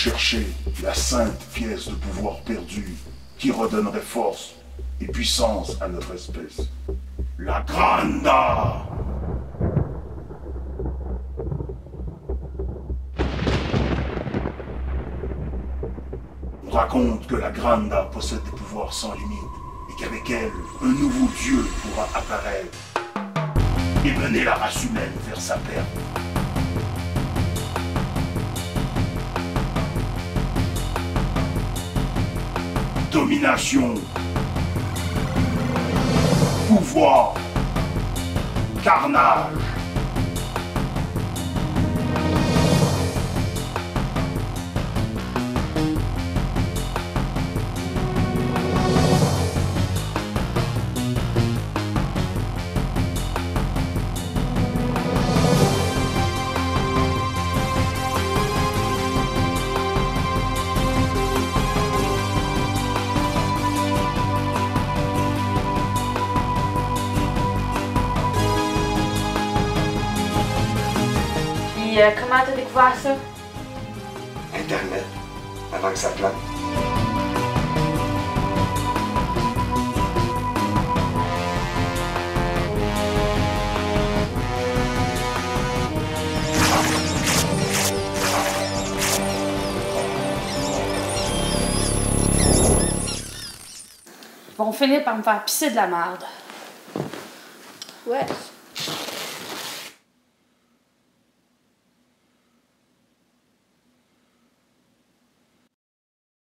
chercher la sainte pièce de pouvoir perdue qui redonnerait force et puissance à notre espèce. La Granda On raconte que la Granda possède des pouvoirs sans limite et qu'avec elle, un nouveau dieu pourra apparaître et mener la race humaine vers sa perte. Domination. Pouvoir. Carnage. Puis euh, comment t'as découvert ça? Internet, avant que ça plante. Ils vont finir par me faire pisser de la merde. Ouais.